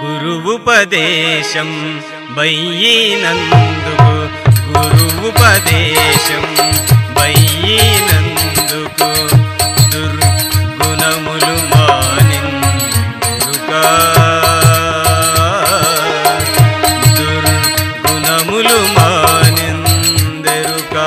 గురువుపదేశం బయ్యినందుకు గురువుపదేశం బయ్యినందుకు దుర్గుణములు మానిందుకా దుర్గుణములు మానిందెరుకా.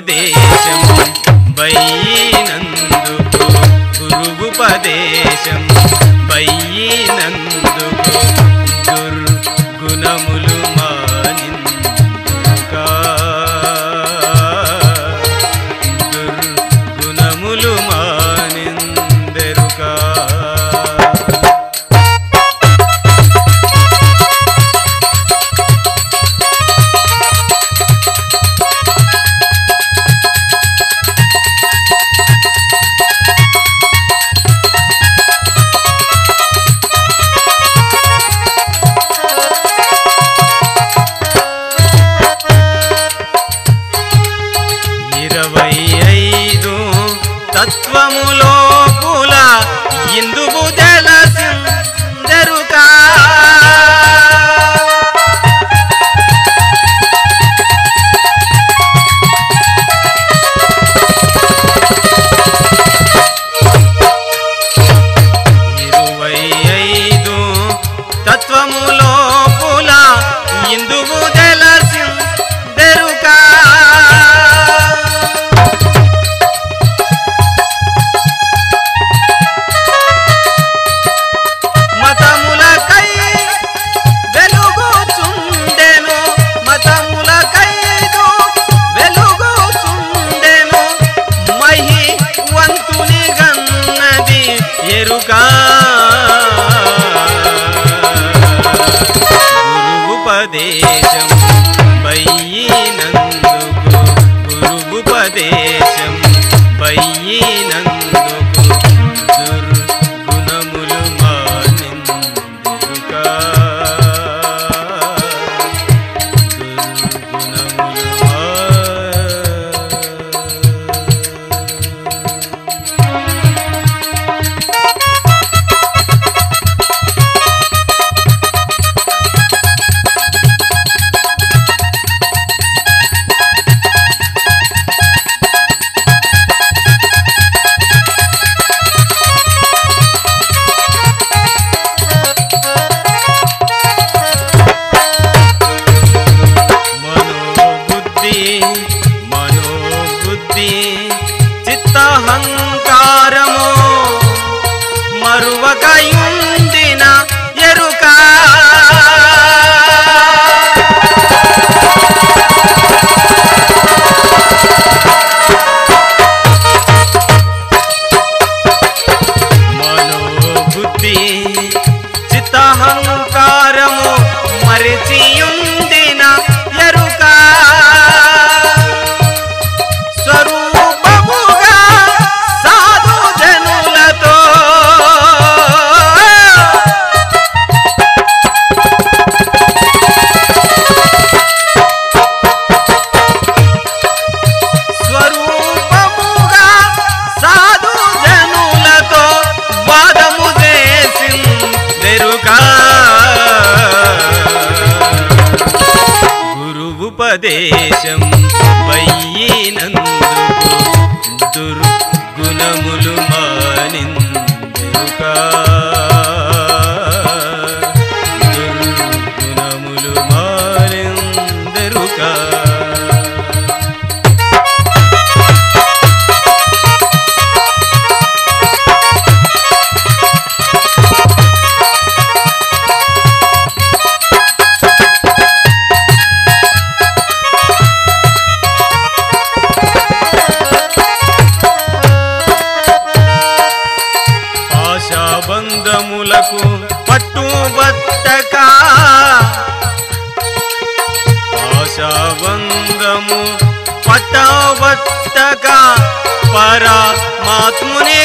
గురువుపదేశం బయ్యినందుకు గురువుపదేశం బయ్యినందు తత్వములో గురువుపదేశం వయ్యినందుకు దుర్గుణములు మానిందెరుకా. దుర్గుణములు మా महात्मुनि